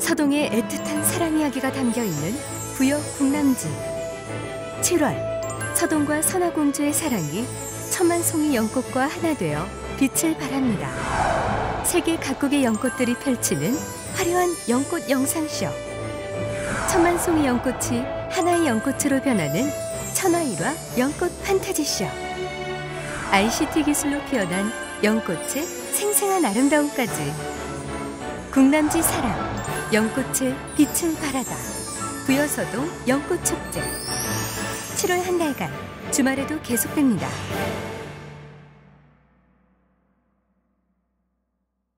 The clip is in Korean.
서동의 애틋한 사랑 이야기가 담겨 있는 부여 국남지. 7월 서동과 선화공주의 사랑이 천만 송이 연꽃과 하나 되어 빛을 발합니다. 세계 각국의 연꽃들이 펼치는 화려한 연꽃 영상쇼. 천만 송이 연꽃이 하나의 연꽃으로 변하는 천하일화 연꽃 판타지쇼. ICT 기술로 피어난 연꽃의 생생한 아름다움까지 국남지 사랑 연꽃의 빛을 발하다 부여서동 연꽃축제 7월 한 달간 주말에도 계속됩니다.